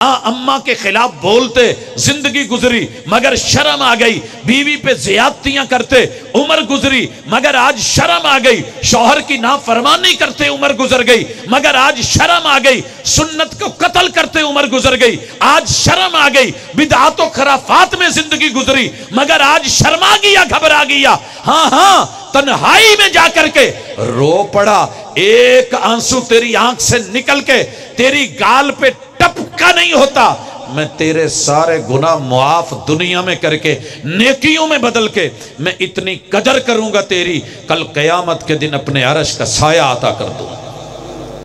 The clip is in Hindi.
अम्मा के खिलाफ बोलते, ज़िंदगी गुजरी, मगर शर्म आ गई। बीवी पे ज्यादतियाँ करते, उम्र गुजरी, मगर आज शर्म आ गई। शौहर की नाफरमानी करते, उम्र गुजर गई, मगर आज शर्म आ गई। सुन्नत को कत्ल करते, उम्र गुजर गई। आज शर्म आ गई। बिदातो खराफात में ज़िंदगी गुजरी, मगर आज शर्मा गया घबरा गया हाँ हाँ तन्हाई में जाकर के रो पड़ा। एक आँसू तेरी आँख से निकल के, तेरी गाल पे टपका नहीं होता। मैं तेरे सारे गुना मुआफ दुनिया में करके, नेकियों में बदल के, मैं इतनी कदर करूँगा तेरी, कल कयामत के दिन अपने अरश का साया आता कर दूँगा।